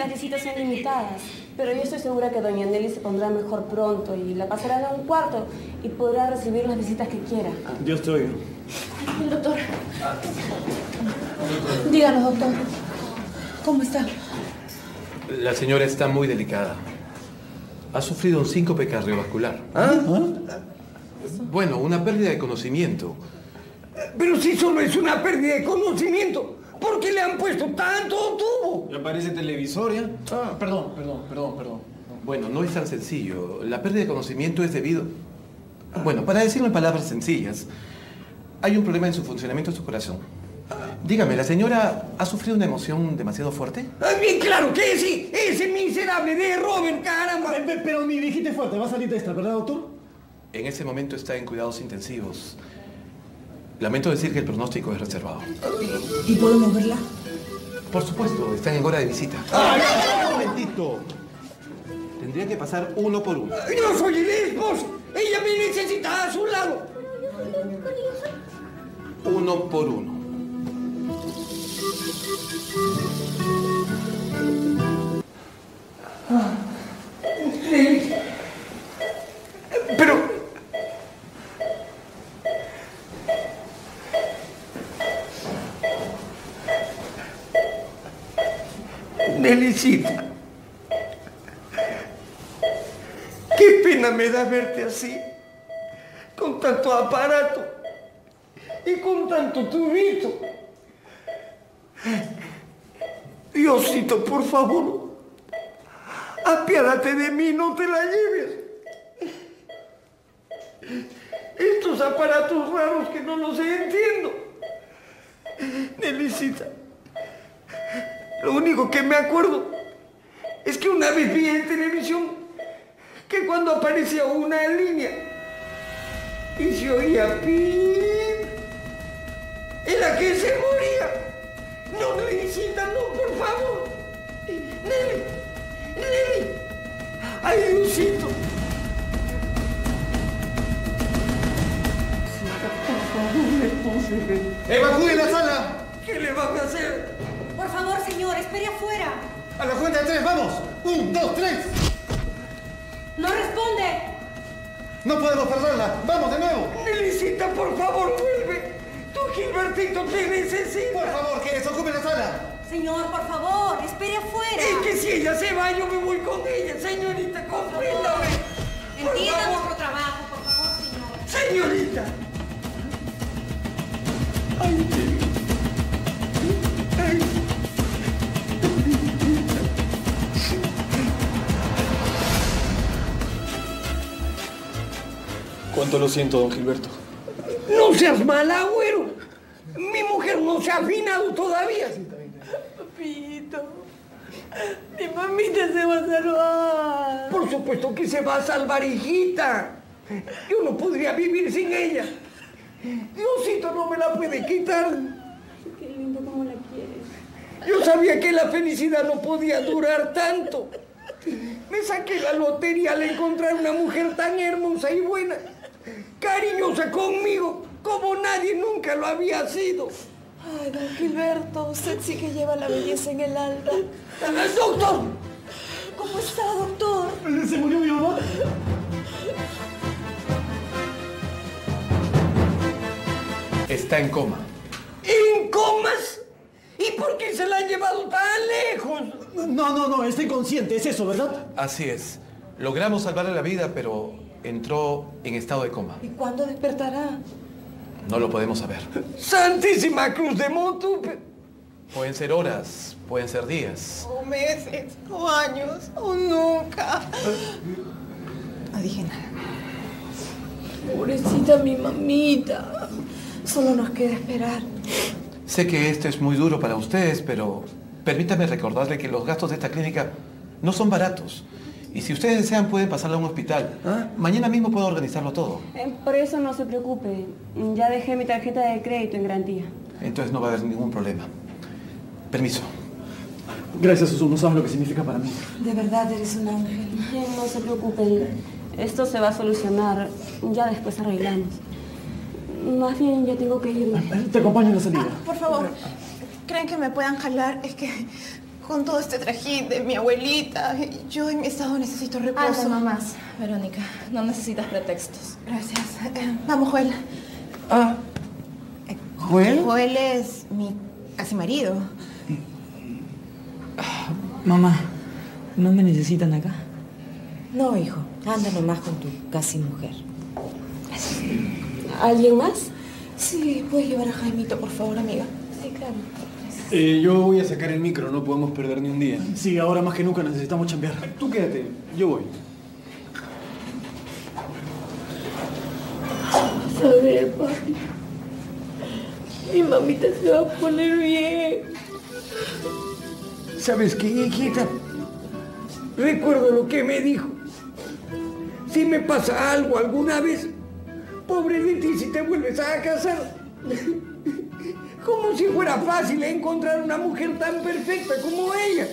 las visitas son limitadas, pero yo estoy segura que doña Nelly se pondrá mejor pronto y la pasarán a un cuarto y podrá recibir las visitas que quiera. Yo estoy. El doctor. Díganos, doctor. ¿Cómo está? La señora está muy delicada. Ha sufrido un síncope cardiovascular. ¿Ah? Bueno, una pérdida de conocimiento. Pero si solo es una pérdida de conocimiento, ¿por qué le han puesto tanto tubo? Ya aparece televisor, ¿ya? Ah, perdón, perdón, perdón, perdón. Bueno, no es tan sencillo. La pérdida de conocimiento es debido... Bueno, para decirlo en palabras sencillas, hay un problema en su funcionamiento de su corazón. Dígame, ¿la señora ha sufrido una emoción demasiado fuerte? Ah, bien claro que sí, ese miserable de Robert, caramba. Pe- Pero mi viejita es fuerte, va a salir de esta, ¿verdad, doctor? En ese momento está en cuidados intensivos. Lamento decir que el pronóstico es reservado. ¿Y podemos verla? Por supuesto, están en hora de visita. ¡Ay, un momentito! Tendría que pasar uno por uno. Yo soy el esposo, ella me necesita a su lado. Uno por uno. Nelicita. Qué pena me da verte así. Con tanto aparato. Y con tanto tubito. Diosito, por favor. Apiádate de mí, no te la lleves. Estos aparatos raros que no los entiendo. Nelicita, lo único que me acuerdo es que una vez vi en televisión que cuando aparecía una línea y se oía pip, era que se moría. No, Nelicita, no, por favor. Nelly, Nelly. Ay, Diosito. ¡Evacúe la sala! ¿Qué le van a hacer? Por favor, señor, espere afuera. A la cuenta de tres, vamos. Un, dos, tres. No responde. No podemos perderla. Vamos de nuevo. Nelicita, por favor, vuelve. Tu Gilbertito te necesita. Por favor, que desocupe la sala. Señor, por favor, espere afuera. Es que si ella se va, yo me voy con ella. Señorita, ¿Cuánto lo siento, don Gilberto? No seas mal agüero. Mi mujer no se ha afinado todavía. Papito, mi mamita se va a salvar. Por supuesto que se va a salvar, hijita. Yo no podría vivir sin ella. Diosito no me la puede quitar. Qué lindo como la quieres. Yo sabía que la felicidad no podía durar tanto. Me saqué la lotería al encontrar una mujer tan hermosa y buena, cariñosa conmigo, como nadie nunca lo había sido. Ay, don Gilberto, usted sí que lleva la belleza en el alma. ¡Doctor! ¿Cómo está, doctor? ¿Se murió mi mamá? Está en coma. ¿En comas? ¿Y por qué se la han llevado tan lejos? No, no, no, está inconsciente, es eso, ¿verdad? Así es. Logramos salvarle la vida, pero entró en estado de coma. ¿Y cuándo despertará? No lo podemos saber. Santísima Cruz de Montupe. Pueden ser horas, pueden ser días. O meses, o años, o nunca. No dije nada. Pobrecita mi mamita. Solo nos queda esperar. Sé que esto es muy duro para ustedes, pero permítame recordarle que los gastos de esta clínica no son baratos. Y si ustedes desean, pueden pasarla a un hospital. Mañana mismo puedo organizarlo todo. Eh, Por eso no se preocupe. Ya dejé mi tarjeta de crédito en garantía. Entonces no va a haber ningún problema. Permiso. Gracias, Susu, no sabes lo que significa para mí. De verdad eres un ángel. No se preocupen. Esto se va a solucionar. Ya después arreglamos. Más bien, yo tengo que irme. Te acompaño en la salida. Por favor, ¿creen que me puedan jalar? Es que con todo este trajín de mi abuelita. Yo en mi estado necesito reposo. Anda nomás, Verónica. No necesitas pretextos. Gracias. Eh, vamos, Joel. Ah. ¿Joel? Joel es mi casi marido. Mamá, ¿no me necesitan acá? No, hijo. Anda nomás con tu casi mujer. ¿Alguien más? Sí, puedes llevar a Jaimito, por favor, amiga. Sí, claro. Eh, yo voy a sacar el micro, no podemos perder ni un día. Sí, ahora más que nunca necesitamos chambear. Tú quédate, yo voy. A ver, papi. Mi mamita se va a poner bien. ¿Sabes qué, hijita? Recuerdo lo que me dijo. Si me pasa algo alguna vez, pobre de ti si te vuelves a casar. Como si fuera fácil encontrar una mujer tan perfecta como ella.